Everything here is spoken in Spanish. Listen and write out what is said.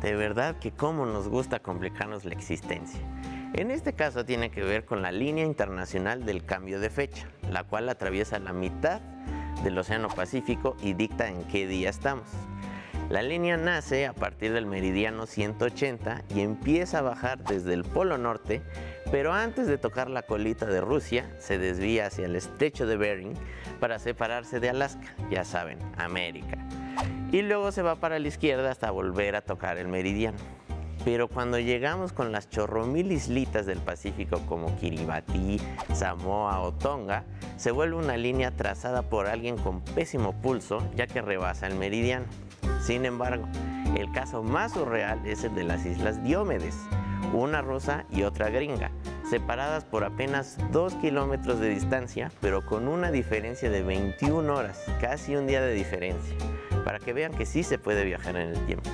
de verdad que cómo nos gusta complicarnos la existencia. En este caso tiene que ver con la línea internacional del cambio de fecha, la cual atraviesa la mitad del Océano Pacífico y dicta en qué día estamos. La línea nace a partir del meridiano 180 y empieza a bajar desde el Polo Norte, pero antes de tocar la colita de Rusia, se desvía hacia el estrecho de Bering para separarse de Alaska, ya saben, América. Y luego se va para la izquierda hasta volver a tocar el meridiano. Pero cuando llegamos con las chorromil islitas del Pacífico como Kiribati, Samoa o Tonga, se vuelve una línea trazada por alguien con pésimo pulso ya que rebasa el meridiano. Sin embargo, el caso más surreal es el de las Islas Diómedes, una rusa y otra gringa, separadas por apenas 2 kilómetros de distancia, pero con una diferencia de 21 horas, casi un día de diferencia, para que vean que sí se puede viajar en el tiempo.